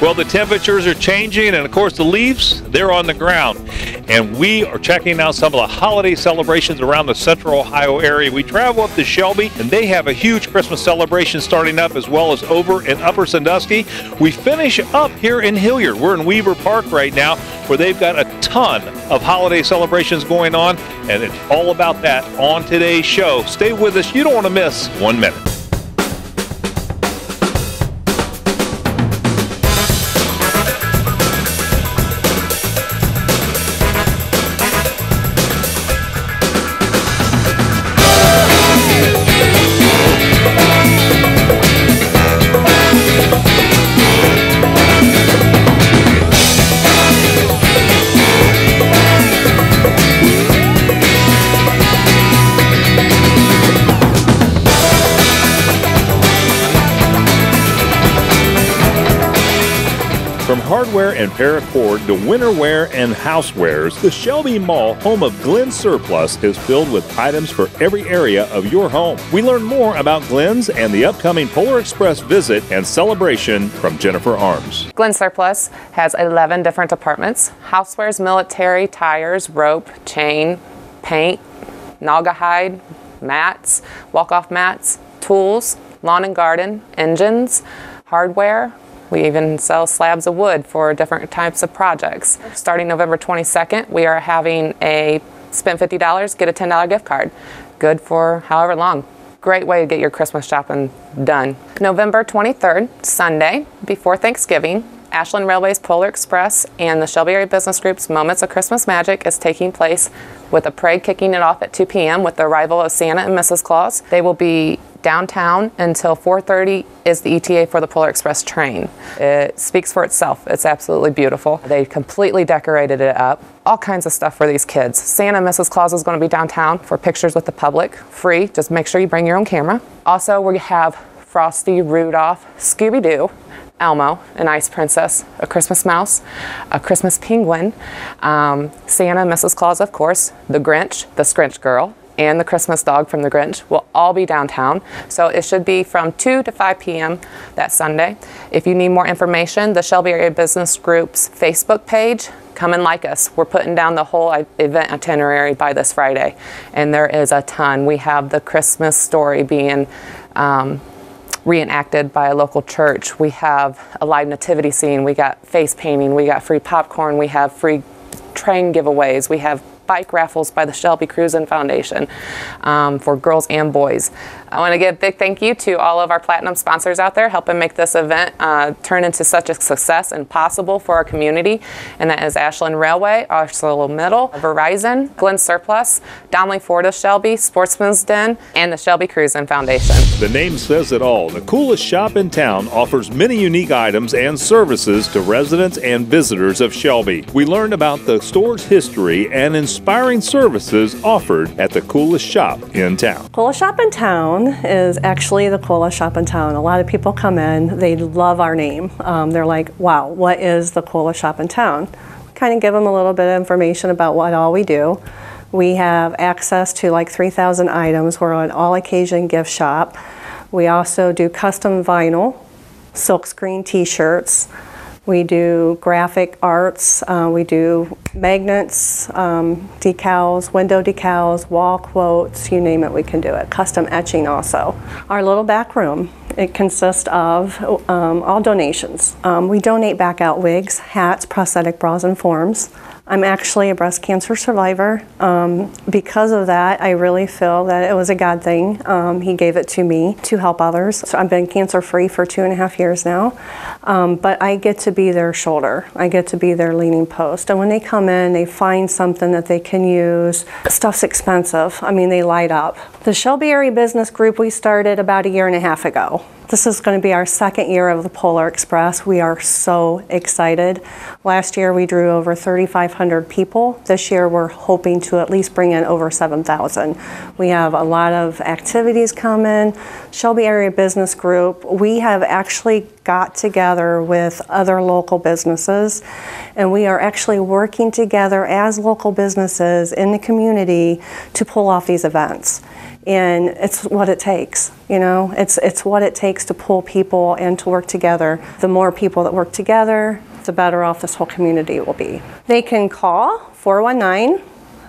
Well, the temperatures are changing, and of course, the leaves, they're on the ground. And we are checking out some of the holiday celebrations around the central Ohio area. We travel up to Shelby, and they have a huge Christmas celebration starting up, as well as over in Upper Sandusky. We finish up here in Hilliard. We're in Weaver Park right now, where they've got a ton of holiday celebrations going on, and it's all about that on today's show. Stay with us. You don't want to miss one minute. Hardware and paracord to winterwear and housewares, the Shelby Mall, home of Glenn's Surplus, is filled with items for every area of your home. We learn more about Glenn's and the upcoming Polar Express visit and celebration from Jennifer Arms. Glen Surplus has 11 different departments housewares, military, tires, rope, chain, paint, Naugahyde, mats, walk off mats, tools, lawn and garden, engines, hardware. We even sell slabs of wood for different types of projects. Starting November 22nd, we are having a spend $50, get a $10 gift card. Good for however long. Great way to get your Christmas shopping done. November 23rd, Sunday, before Thanksgiving, Ashland Railways Polar Express and the Shelby Area Business Group's Moments of Christmas Magic is taking place with a parade kicking it off at 2 p.m. with the arrival of Santa and Mrs. Claus. They will be downtown until 4.30 is the ETA for the Polar Express train. It speaks for itself. It's absolutely beautiful. They completely decorated it up. All kinds of stuff for these kids. Santa and Mrs. Claus is going to be downtown for pictures with the public, free. Just make sure you bring your own camera. Also, we have Frosty, Rudolph, Scooby-Doo, Elmo, an ice princess, a Christmas mouse, a Christmas penguin, um, Santa, Mrs. Claus, of course, the Grinch, the Scrinch girl, and the Christmas dog from the Grinch will all be downtown. So it should be from 2 to 5 p.m. that Sunday. If you need more information, the Shelby Area Business Group's Facebook page, come and like us. We're putting down the whole event itinerary by this Friday, and there is a ton. We have the Christmas story being um, reenacted by a local church. We have a live nativity scene. We got face painting. We got free popcorn. We have free train giveaways. We have bike raffles by the Shelby Cruisin Foundation um, for girls and boys. I want to give a big thank you to all of our platinum sponsors out there helping make this event uh, turn into such a success and possible for our community. And that is Ashland Railway, ArcelorMittal, Verizon, Glen Surplus, Donnelly Ford of Shelby, Sportsman's Den, and the Shelby Cruisin Foundation. The name says it all. The coolest shop in town offers many unique items and services to residents and visitors of Shelby. We learned about the store's history and inspiring services offered at the coolest shop in town. Coolest Shop in Town is actually the coolest shop in town. A lot of people come in, they love our name. Um, they're like, wow, what is the coolest shop in town? Kind of give them a little bit of information about what all we do. We have access to like 3,000 items. We're an all occasion gift shop. We also do custom vinyl, silkscreen t shirts. We do graphic arts. Uh, we do magnets, um, decals, window decals, wall quotes, you name it, we can do it. Custom etching also. Our little back room, it consists of um, all donations. Um, we donate back out wigs, hats, prosthetic bras, and forms. I'm actually a breast cancer survivor. Um, because of that, I really feel that it was a God thing. Um, he gave it to me to help others. So I've been cancer free for two and a half years now. Um, but I get to be their shoulder, I get to be their leaning post. And when they come in, they find something that they can use. Stuff's expensive. I mean, they light up. The Shelby Area Business Group we started about a year and a half ago. This is going to be our second year of the Polar Express. We are so excited. Last year we drew over 3,500 people. This year we're hoping to at least bring in over 7,000. We have a lot of activities coming. Shelby Area Business Group, we have actually got together with other local businesses and we are actually working together as local businesses in the community to pull off these events. And it's what it takes. You know, it's it's what it takes to pull people and to work together. The more people that work together, the better off this whole community will be. They can call 419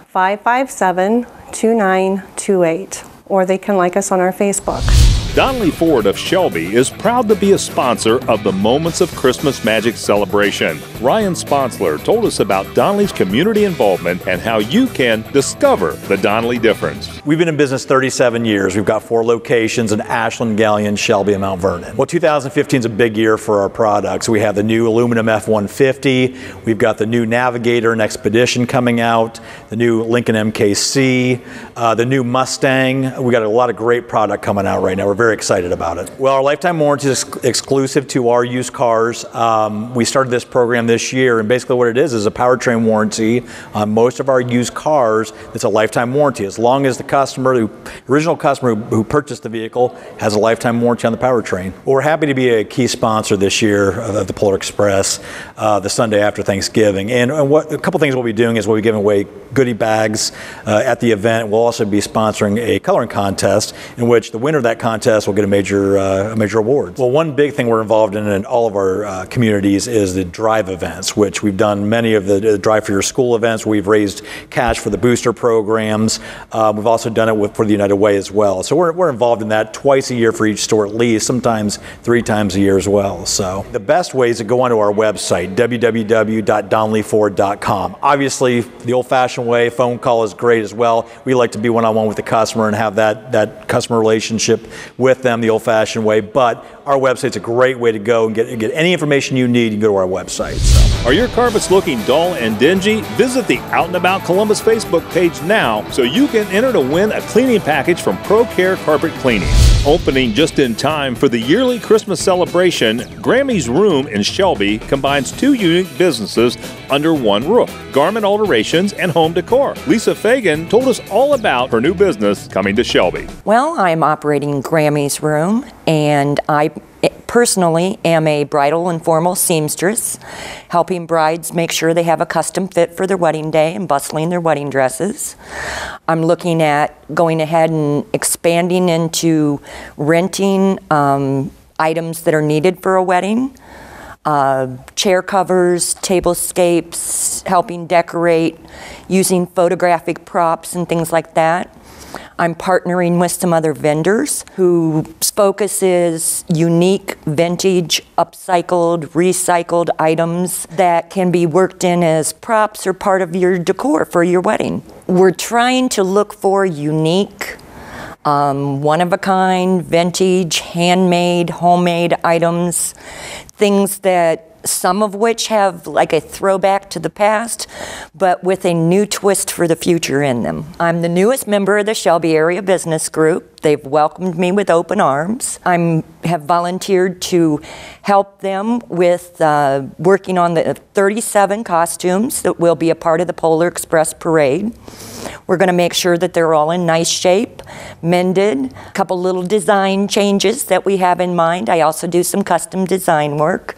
557 2928 or they can like us on our Facebook. Donnelly Ford of Shelby is proud to be a sponsor of the Moments of Christmas Magic celebration. Ryan Sponsler told us about Donnelly's community involvement and how you can discover the Donnelly difference. We've been in business 37 years. We've got four locations in Ashland, Galion, Shelby, and Mount Vernon. Well, 2015 is a big year for our products. We have the new aluminum F-150. We've got the new Navigator and Expedition coming out, the new Lincoln MKC, uh, the new Mustang. We got a lot of great product coming out right now. We're very excited about it. Well, our lifetime warranty is ex- exclusive to our used cars. Um, we started this program this year, and basically what it is is a powertrain warranty on most of our used cars. It's a lifetime warranty as long as the customer, the original customer who, who purchased the vehicle, has a lifetime warranty on the powertrain. Well, we're happy to be a key sponsor this year of the Polar Express, uh, the Sunday after Thanksgiving. And, and what a couple things we'll be doing is we'll be giving away goodie bags uh, at the event. We'll also be sponsoring a coloring contest in which the winner of that contest will get a major uh, a major award. Well, one big thing we're involved in in all of our uh, communities is the drive events, which we've done many of the, drive for your school events. We've raised cash for the booster programs. Um, we've also done it with for the United Way as well. So we're, we're involved in that twice a year for each store at least, sometimes three times a year as well. So the best way is to go onto our website www.donnellyford.com. Obviously, the old-fashioned way, phone call is great as well. We like to be one-on-one with the customer and have that that customer relationship with them the old fashioned way, but our website's a great way to go and get, get any information you need. You go to our website. So. Are your carpets looking dull and dingy? Visit the Out and About Columbus Facebook page now so you can enter to win a cleaning package from ProCare Carpet Cleaning. Opening just in time for the yearly Christmas celebration, Grammy's Room in Shelby combines two unique businesses under one roof garment alterations and home decor. Lisa Fagan told us all about her new business coming to Shelby. Well, I'm operating Grammy's Room, and I personally am a bridal and formal seamstress, helping brides make sure they have a custom fit for their wedding day and bustling their wedding dresses. I'm looking at going ahead and expanding into renting um, items that are needed for a wedding. Uh, chair covers, tablescapes, helping decorate, using photographic props and things like that. I'm partnering with some other vendors whose focus is unique, vintage, upcycled, recycled items that can be worked in as props or part of your decor for your wedding. We're trying to look for unique, um, one of a kind, vintage, handmade, homemade items, things that some of which have like a throwback to the past, but with a new twist for the future in them. I'm the newest member of the Shelby Area Business Group. They've welcomed me with open arms. I have volunteered to help them with uh, working on the 37 costumes that will be a part of the Polar Express Parade. We're going to make sure that they're all in nice shape, mended, a couple little design changes that we have in mind. I also do some custom design work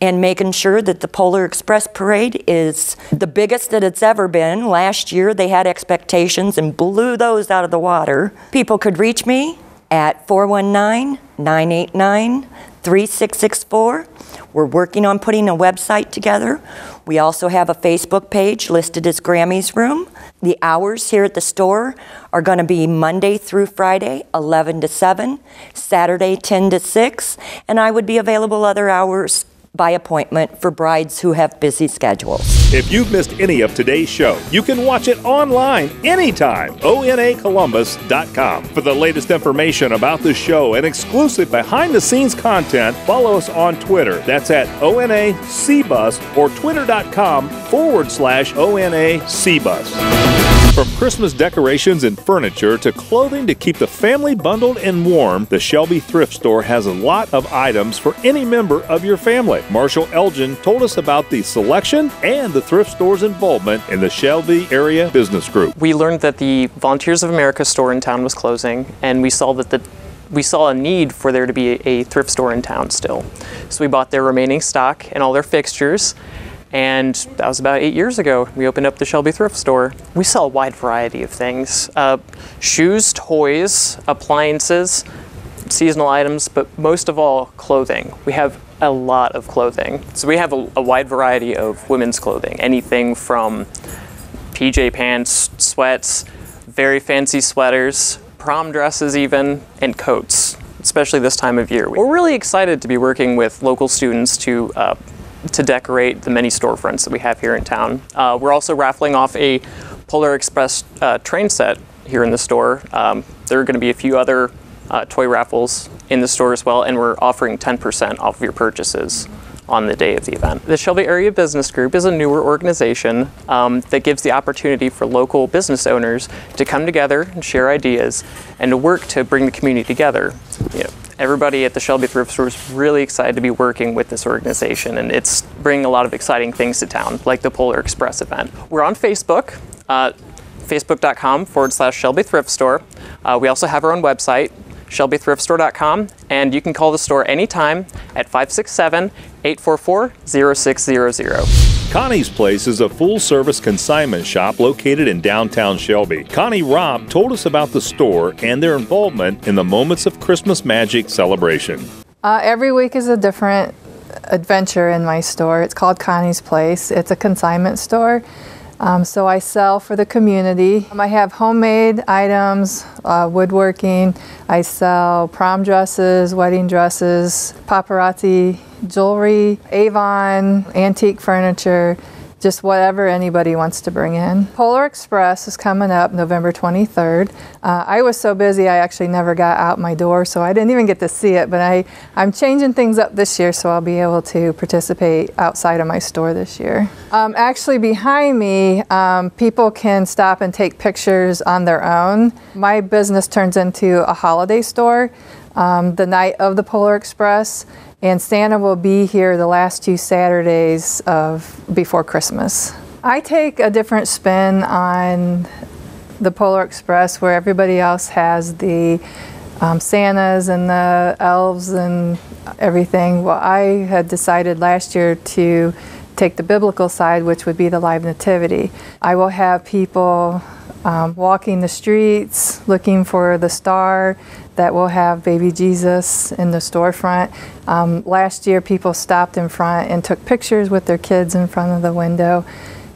and making sure that the Polar Express Parade is the biggest that it's ever been. Last year they had expectations and blew those out of the water. People could reach me at 419 989 3664. We're working on putting a website together. We also have a Facebook page listed as Grammy's Room. The hours here at the store are going to be Monday through Friday, 11 to 7, Saturday, 10 to 6, and I would be available other hours by appointment for brides who have busy schedules. If you've missed any of today's show, you can watch it online anytime. ONAColumbus.com. For the latest information about the show and exclusive behind the scenes content, follow us on Twitter. That's at ONACBus or twitter.com forward slash ONACBus. From Christmas decorations and furniture to clothing to keep the family bundled and warm, the Shelby Thrift Store has a lot of items for any member of your family. Marshall Elgin told us about the selection and the thrift store's involvement in the Shelby Area Business Group. We learned that the Volunteers of America store in town was closing, and we saw that the we saw a need for there to be a, a thrift store in town still. So we bought their remaining stock and all their fixtures and that was about eight years ago. We opened up the Shelby Thrift Store. We sell a wide variety of things uh, shoes, toys, appliances, seasonal items, but most of all, clothing. We have a lot of clothing. So we have a, a wide variety of women's clothing, anything from PJ pants, sweats, very fancy sweaters, prom dresses, even, and coats, especially this time of year. We're really excited to be working with local students to. Uh, to decorate the many storefronts that we have here in town. Uh, we're also raffling off a Polar Express uh, train set here in the store. Um, there are going to be a few other uh, toy raffles in the store as well, and we're offering 10% off of your purchases on the day of the event. The Shelby Area Business Group is a newer organization um, that gives the opportunity for local business owners to come together and share ideas and to work to bring the community together. You know, everybody at the Shelby Thrift Store is really excited to be working with this organization, and it's bringing a lot of exciting things to town, like the Polar Express event. We're on Facebook. Uh, Facebook.com forward slash Shelby Thrift Store. Uh, we also have our own website, shelbythriftstore.com, and you can call the store anytime at 567 844 0600. Connie's Place is a full service consignment shop located in downtown Shelby. Connie Robb told us about the store and their involvement in the Moments of Christmas Magic celebration. Uh, every week is a different adventure in my store. It's called Connie's Place, it's a consignment store. Um, so I sell for the community. I have homemade items, uh, woodworking. I sell prom dresses, wedding dresses, paparazzi jewelry, Avon, antique furniture, just whatever anybody wants to bring in. Polar Express is coming up November 23rd. Uh, I was so busy I actually never got out my door, so I didn't even get to see it, but I, I'm changing things up this year so I'll be able to participate outside of my store this year. Um, actually behind me, um, people can stop and take pictures on their own. My business turns into a holiday store um, the night of the Polar Express and Santa will be here the last two Saturdays of before Christmas. I take a different spin on the Polar Express where everybody else has the um, Santas and the elves and everything. Well, I had decided last year to take the biblical side, which would be the live nativity. I will have people um, walking the streets looking for the star that will have baby Jesus in the storefront. Um, last year, people stopped in front and took pictures with their kids in front of the window.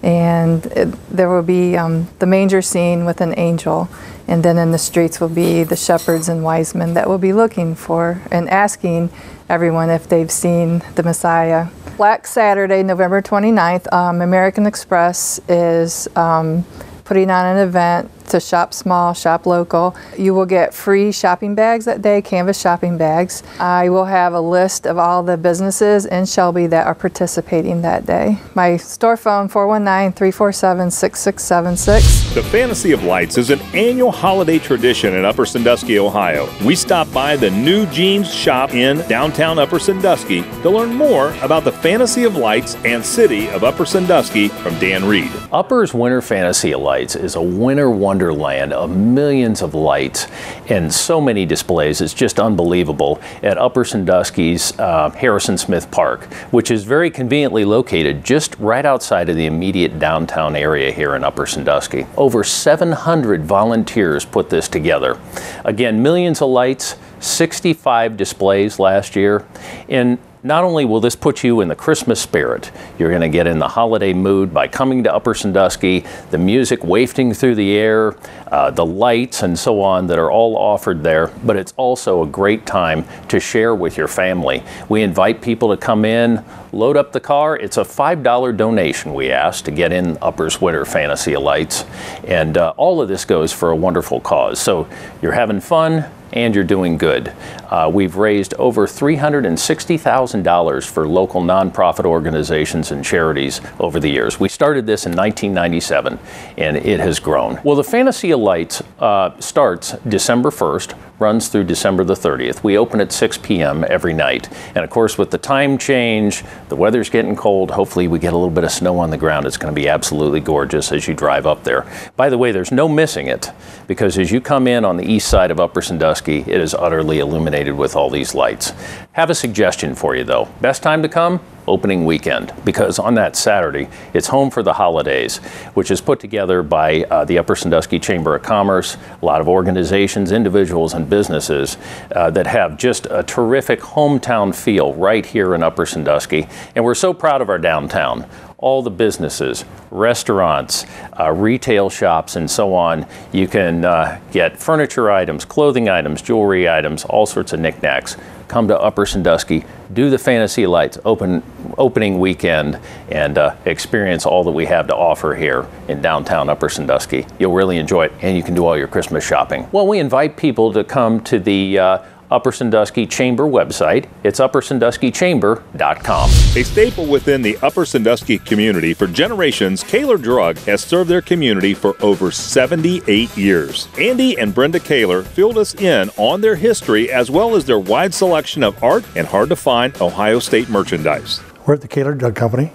And it, there will be um, the manger scene with an angel. And then in the streets will be the shepherds and wise men that will be looking for and asking everyone if they've seen the Messiah. Black Saturday, November 29th, um, American Express is um, putting on an event to shop small, shop local. You will get free shopping bags that day, canvas shopping bags. I will have a list of all the businesses in Shelby that are participating that day. My store phone 419-347-6676. The Fantasy of Lights is an annual holiday tradition in Upper Sandusky, Ohio. We stop by the New Jeans shop in downtown Upper Sandusky to learn more about the Fantasy of Lights and City of Upper Sandusky from Dan Reed. Upper's Winter Fantasy of Lights is a winter wonder wonderland of millions of lights and so many displays. It's just unbelievable at Upper Sandusky's uh, Harrison Smith Park, which is very conveniently located just right outside of the immediate downtown area here in Upper Sandusky. Over 700 volunteers put this together. Again, millions of lights, 65 displays last year, and not only will this put you in the Christmas spirit, you're going to get in the holiday mood by coming to Upper Sandusky, the music wafting through the air, uh, the lights, and so on that are all offered there. But it's also a great time to share with your family. We invite people to come in, load up the car. It's a $5 donation we ask to get in Upper's Winter Fantasy Lights. And uh, all of this goes for a wonderful cause. So you're having fun, and you're doing good. Uh, we've raised over $360,000 for local nonprofit organizations and charities over the years. We started this in 1997 and it has grown. Well, the Fantasy of Lights uh, starts December 1st runs through December the 30th. We open at 6 p.m. every night. And of course, with the time change, the weather's getting cold. Hopefully, we get a little bit of snow on the ground. It's going to be absolutely gorgeous as you drive up there. By the way, there's no missing it because as you come in on the east side of Upper Sandusky, it is utterly illuminated with all these lights. Have a suggestion for you though. Best time to come? Opening weekend, because on that Saturday, it's Home for the Holidays, which is put together by uh, the Upper Sandusky Chamber of Commerce, a lot of organizations, individuals, and businesses uh, that have just a terrific hometown feel right here in Upper Sandusky. And we're so proud of our downtown all the businesses, restaurants, uh, retail shops, and so on. You can uh, get furniture items, clothing items, jewelry items, all sorts of knickknacks. Come to Upper Sandusky, do the Fantasy Lights open opening weekend, and uh, experience all that we have to offer here in downtown Upper Sandusky. You'll really enjoy it, and you can do all your Christmas shopping. Well, we invite people to come to the uh, Upper Sandusky Chamber website. It's uppersanduskychamber.com. A staple within the Upper Sandusky community for generations, Kaler Drug has served their community for over 78 years. Andy and Brenda Kaler filled us in on their history as well as their wide selection of art and hard to find Ohio State merchandise. We're at the Kaler Drug Company.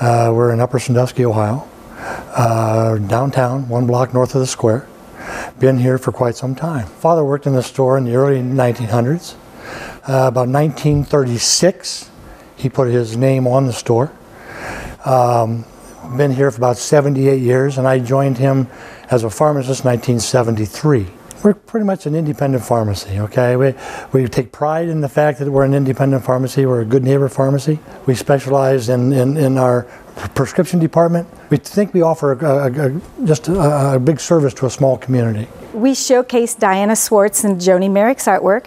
Uh, we're in Upper Sandusky, Ohio, uh, downtown, one block north of the square been here for quite some time. Father worked in the store in the early 1900s. Uh, about 1936, he put his name on the store. Um, been here for about 78 years, and I joined him as a pharmacist in 1973. We're pretty much an independent pharmacy, okay? We, we take pride in the fact that we're an independent pharmacy. We're a good neighbor pharmacy. We specialize in, in, in our prescription department. We think we offer a, a, a, just a, big service to a small community. We showcase Diana Swartz and Joni Merrick's artwork.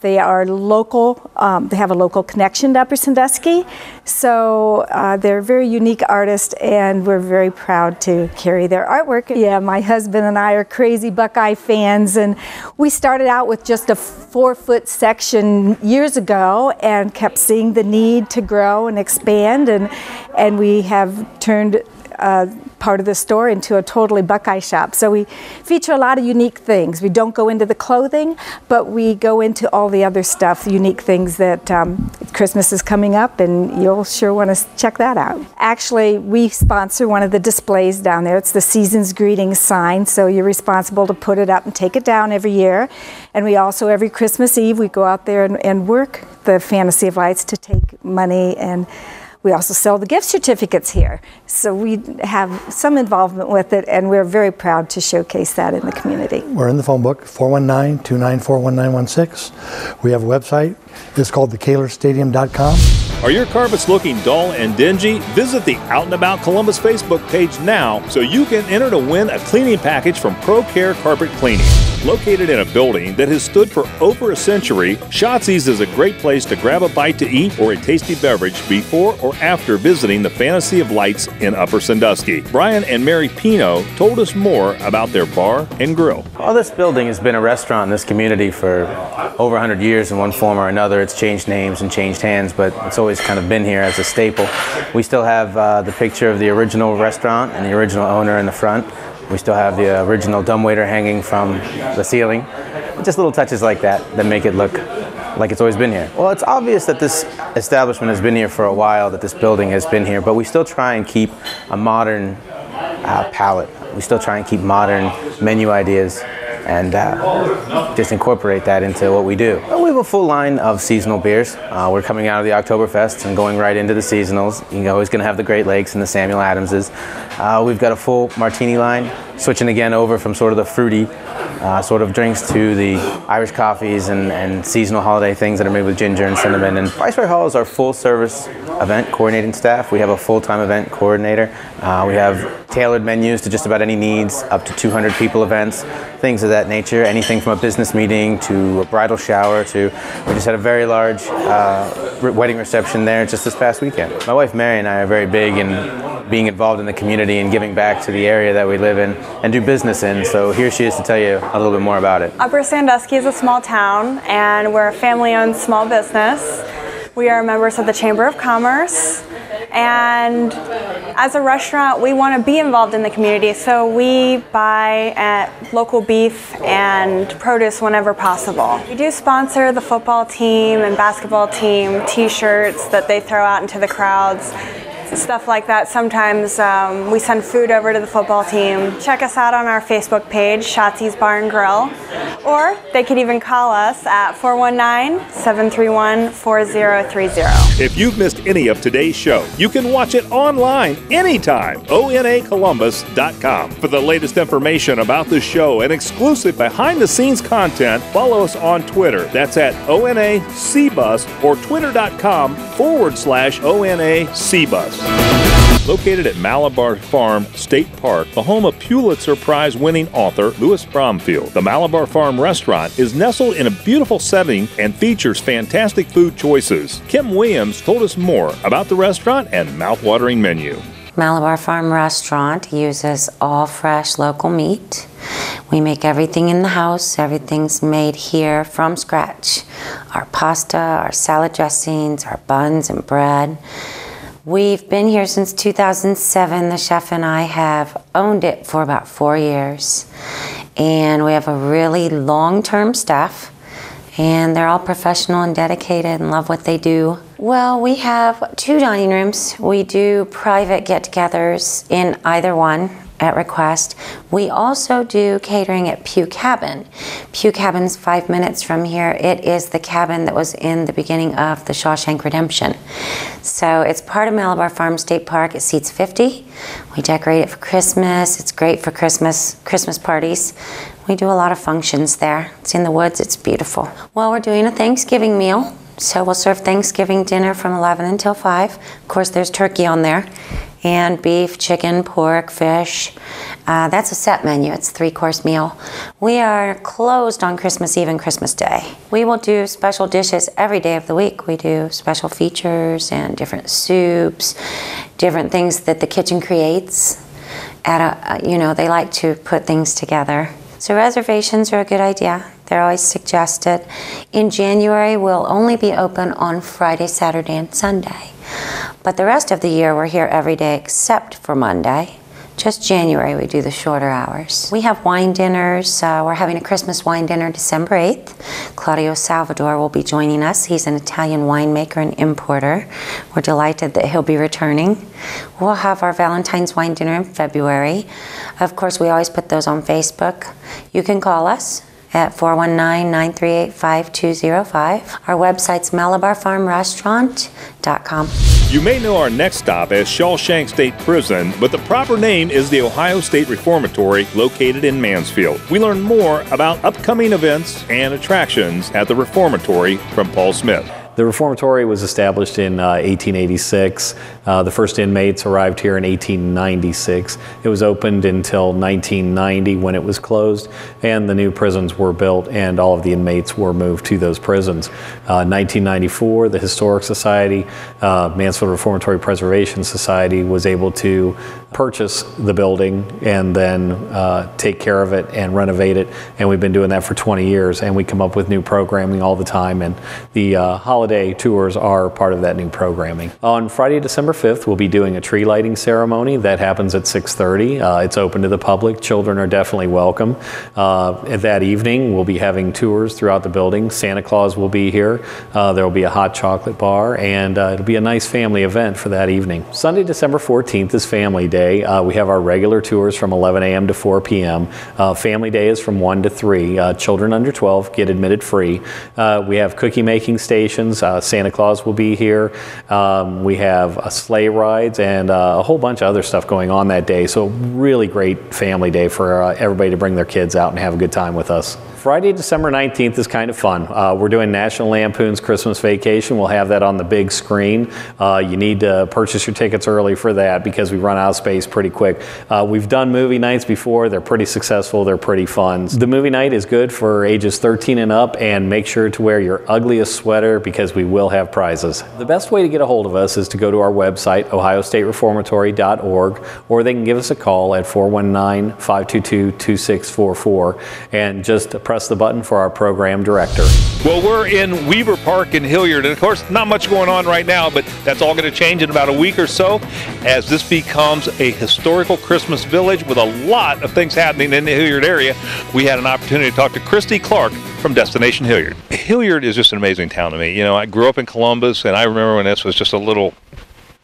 They are local, um, they have a local connection to Upper Sandusky. So uh, they're very unique artists and we're very proud to carry their artwork. Yeah, my husband and I are crazy Buckeye fans and we started out with just a four foot section years ago and kept seeing the need to grow and expand and, and we have turned uh, part of the store into a totally Buckeye shop. So we feature a lot of unique things. We don't go into the clothing, but we go into all the other stuff, unique things that um, Christmas is coming up, and you'll sure want to check that out. Actually, we sponsor one of the displays down there. It's the Season's Greeting sign, so you're responsible to put it up and take it down every year. And we also, every Christmas Eve, we go out there and, and work the Fantasy of Lights to take money and we also sell the gift certificates here. So we have some involvement with it, and we're very proud to showcase that in the community. We're in the phone book, 419 294 1916. We have a website. It's called thekalerstadium.com. Are your carpets looking dull and dingy? Visit the Out and About Columbus Facebook page now so you can enter to win a cleaning package from ProCare Carpet Cleaning. Located in a building that has stood for over a century, Schatzi's is a great place to grab a bite to eat or a tasty beverage before or after visiting the Fantasy of Lights in Upper Sandusky. Brian and Mary Pino told us more about their bar and grill. Well, this building has been a restaurant in this community for over 100 years in one form or another. It's changed names and changed hands, but it's always kind of been here as a staple. We still have uh, the picture of the original restaurant and the original owner in the front. We still have the original dumbwaiter hanging from the ceiling. Just little touches like that that make it look like it's always been here. Well, it's obvious that this establishment has been here for a while, that this building has been here, but we still try and keep a modern uh, palette. We still try and keep modern menu ideas and uh, just incorporate that into what we do. Well, we have a full line of seasonal beers. Uh, we're coming out of the Oktoberfest and going right into the seasonals. You're always going to have the Great Lakes and the Samuel Adamses. Uh, we've got a full martini line, switching again over from sort of the fruity uh, sort of drinks to the Irish coffees and, and seasonal holiday things that are made with ginger and cinnamon. And Viceroy Hall is our full service event coordinating staff. We have a full-time event coordinator. Uh, we have tailored menus to just about any needs, up to 200 people events, things of that nature. Anything from a business meeting to a bridal shower to, we just had a very large uh, wedding reception there just this past weekend. My wife Mary and I are very big in being involved in the community and giving back to the area that we live in and do business in. So here she is to tell you a little bit more about it. Upper Sandusky is a small town and we're a family-owned small business. We are members of the Chamber of Commerce and as a restaurant we want to be involved in the community so we buy at local beef and produce whenever possible. We do sponsor the football team and basketball team t-shirts that they throw out into the crowds stuff like that. Sometimes um, we send food over to the football team. Check us out on our Facebook page, Schatzi's Bar and Grill, or they could even call us at 419-731-4030. If you've missed any of today's show, you can watch it online anytime. ONAColumbus.com. For the latest information about the show and exclusive behind the scenes content, follow us on Twitter. That's at ONA CBUS or twitter.com forward slash ONA CBUS. Located at Malabar Farm State Park, the home of Pulitzer Prize winning author Louis Bromfield, the Malabar Farm restaurant is nestled in a beautiful setting and features fantastic food choices. Kim Williams told us more about the restaurant and mouthwatering menu. Malabar Farm Restaurant uses all fresh local meat. We make everything in the house. Everything's made here from scratch. Our pasta, our salad dressings, our buns and bread. We've been here since 2007. The chef and I have owned it for about four years. And we have a really long term staff, and they're all professional and dedicated and love what they do. Well, we have two dining rooms. We do private get togethers in either one at request. We also do catering at Pugh Cabin. Pugh Cabin's five minutes from here. It is the cabin that was in the beginning of the Shawshank Redemption. So it's part of Malabar Farm State Park. It seats 50. We decorate it for Christmas. It's great for Christmas Christmas parties. We do a lot of functions there. It's in the woods. It's beautiful. Well, we're doing a Thanksgiving meal. So we'll serve Thanksgiving dinner from 11 until 5. Of course, there's turkey on there, and beef, chicken, pork, fish. Uh, that's a set menu. It's a three-course meal. We are closed on Christmas Eve and Christmas Day. We will do special dishes every day of the week. We do special features and different soups, different things that the kitchen creates. At a, you know, they like to put things together. So reservations are a good idea. They're always suggested. In January, we'll only be open on Friday, Saturday, and Sunday. But the rest of the year, we're here every day except for Monday. Just January, we do the shorter hours. We have wine dinners. Uh, we're having a Christmas wine dinner December 8th. Claudio Salvador will be joining us. He's an Italian winemaker and importer. We're delighted that he'll be returning. We'll have our Valentine's wine dinner in February. Of course, we always put those on Facebook. You can call us at 419-938-5205. Our website's malabarfarmrestaurant.com. You may know our next stop as Shawshank State Prison, but the proper name is the Ohio State Reformatory located in Mansfield. We learn more about upcoming events and attractions at the Reformatory from Paul Smith. The reformatory was established in uh, 1886. Uh, the first inmates arrived here in 1896. It was opened until 1990 when it was closed, and the new prisons were built, and all of the inmates were moved to those prisons. Uh, 1994, the Historic Society, uh, Mansfield Reformatory Preservation Society, was able to purchase the building and then uh, take care of it and renovate it, and we've been doing that for 20 years, and we come up with new programming all the time, and the uh, holiday tours are part of that new programming. On Friday, December 5th, we'll be doing a tree lighting ceremony. That happens at 6.30. Uh, it's open to the public. Children are definitely welcome. Uh, that evening, we'll be having tours throughout the building. Santa Claus will be here. Uh, there will be a hot chocolate bar, and uh, it'll be a nice family event for that evening. Sunday, December 14th is Family Day. Uh, we have our regular tours from 11 a.m. to 4 p.m. Uh, family Day is from 1 to 3. children under 12 get admitted free. we have cookie making stations. Uh, Santa Claus will be here. Um, we have uh, sleigh rides and uh, a whole bunch of other stuff going on that day. So really great family day for uh, everybody to bring their kids out and have a good time with us. Friday, December 19th is kind of fun. Uh, we're doing National Lampoon's Christmas Vacation. We'll have that on the big screen. Uh, you need to purchase your tickets early for that because we run out of space pretty quick. Uh, we've done movie nights before. They're pretty successful. They're pretty fun. The movie night is good for ages 13 and up and make sure to wear your ugliest sweater because we will have prizes. The best way to get a hold of us is to go to our website, ohiostatereformatory.org, or they can give us a call at 419 522 2644 and just press the button for our program director. Well, we're in Weaver Park in Hilliard, and of course, not much going on right now, but that's all going to change in about a week or so as this becomes a historical Christmas village with a lot of things happening in the Hilliard area. We had an opportunity to talk to Christy Clark from Destination Hilliard. Hilliard is just an amazing town to me. You know, I grew up in Columbus, and I remember when this was just a little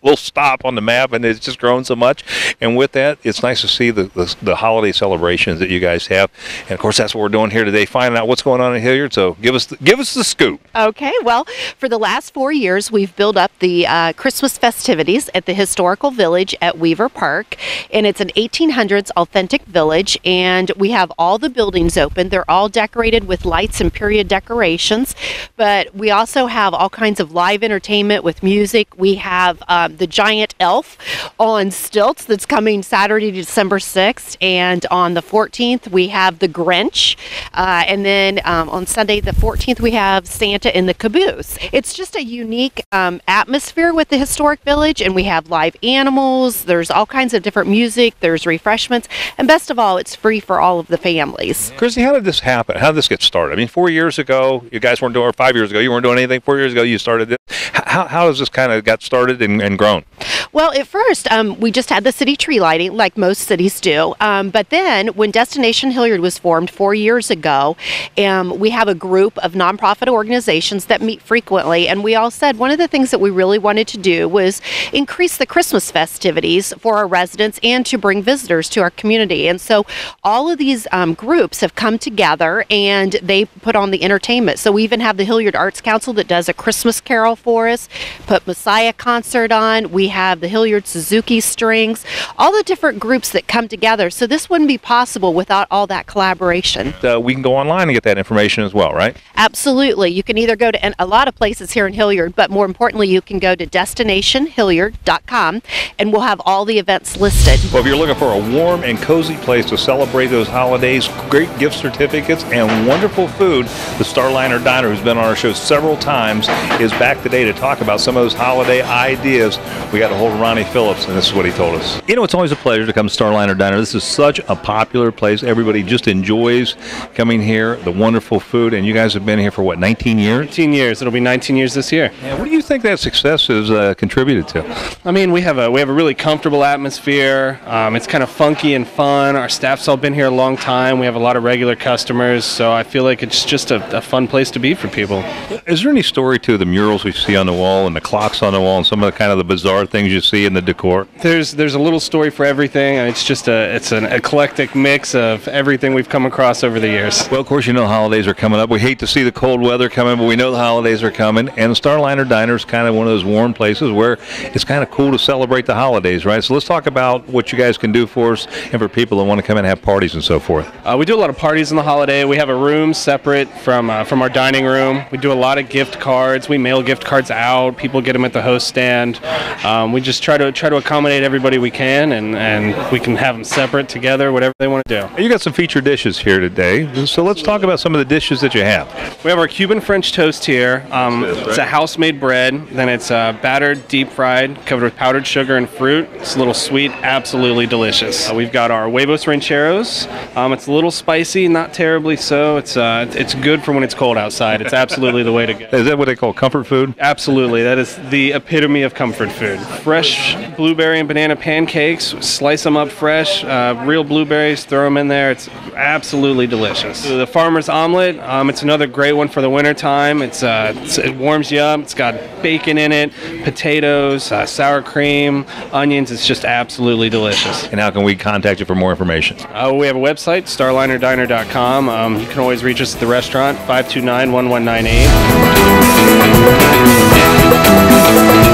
little stop on the map, and it's just grown so much. And with that, it's nice to see the, the, the holiday celebrations that you guys have. And of course, that's what we're doing here today, finding out what's going on in Hilliard. So give us the, give us the scoop. Okay, well, for the last four years, we've built up the uh, Christmas festivities at the historical village at Weaver Park, and it's an 1800s authentic village. And we have all the buildings open; they're all decorated with lights and period decorations. But we also have all kinds of live entertainment with music. We have um, the giant elf on stilts that's coming Saturday, December 6th, and on the 14th we have the Grinch, uh, and then um, on Sunday the 14th we have Santa in the caboose. It's just a unique um, atmosphere with the historic village, and we have live animals. There's all kinds of different music. There's refreshments, and best of all, it's free for all of the families. Chrissy, how did this happen? How did this get started? I mean, four years ago, you guys weren't doing, or five years ago, you weren't doing anything. Four years ago, you started this. How, how has this kind of got started and, and grown? Well, at first, um, we just had the city tree lighting, like most cities do. Um, but then, when Destination Hilliard was formed four years ago, um, we have a group of nonprofit organizations that meet frequently. And we all said one of the things that we really wanted to do was increase the Christmas festivities for our residents and to bring visitors to our community. And so, all of these um, groups have come together and they put on the entertainment. So, we even have the Hilliard Arts Council that does a Christmas carol for us, put Messiah concert on. We have the Hilliard Suzuki strings, all the different groups that come together. So this wouldn't be possible without all that collaboration. Uh, we can go online and get that information as well, right? Absolutely. You can either go to an- a lot of places here in Hilliard, but more importantly, you can go to destinationhilliard.com and we'll have all the events listed. Well, if you're looking for a warm and cozy place to celebrate those holidays, great gift certificates, and wonderful food, the Starliner Diner, who's been on our show several times, is back today to talk about some of those holiday ideas. We got a hold of Ronnie Phillips, and this is what he told us. You know, it's always a pleasure to come to Starliner Diner. This is such a popular place. Everybody just enjoys coming here, the wonderful food, and you guys have been here for what, 19 years? 19 years. It'll be 19 years this year. Yeah, what do you think that success has uh, contributed to? I mean, we have a we have a really comfortable atmosphere. Um, it's kind of funky and fun. Our staff's all been here a long time. We have a lot of regular customers, so I feel like it's just a, a fun place to be for people. Is there any story to the murals we see on the wall and the clocks on the wall and some of the kind of the bizarre things you see in the decor? There's there's a little story for everything, and it's just a it's an eclectic mix of everything we've come across over the years. Well, of course, you know holidays are coming up. We hate to see the cold weather coming, but we know the holidays are coming. And the Starliner Diner is kind of one of those warm places where it's kind of cool to celebrate the holidays, right? So let's talk about what you guys can do for us and for people that want to come in and have parties and so forth. Uh, we do a lot of parties in the holiday. We have a room separate from uh, from our dining room. We do a lot of gift cards. We mail gift cards out. People get them at the host stand. Um, we just try to try to accommodate everybody we can, and, and we can have them separate together, whatever they want to do. You got some featured dishes here today. So let's talk about some of the dishes that you have. We have our Cuban French toast here. Um, it's a house-made bread. Then it's uh, battered, deep fried, covered with powdered sugar and fruit. It's a little sweet, absolutely delicious. Uh, we've got our huevos rancheros. Um, it's a little spicy, not terribly so. It's uh, it's good for when it's cold outside. It's absolutely the way to go. Is that what they call comfort food? Absolutely. That is the epitome of comfort food. Fresh blueberry and banana pancakes. Slice them up fresh. Uh, real blueberries. Throw them in there. It's absolutely delicious. The farmer's omelet. Um, it's another great one for the winter time. It's, uh, it's- it warms you up. It's got bacon in it, potatoes, uh, sour cream, onions. It's just absolutely delicious. And how can we contact you for more information? Uh, we have a website, starlinerdiner.com. Um, you can always reach us at the restaurant, 529 1198.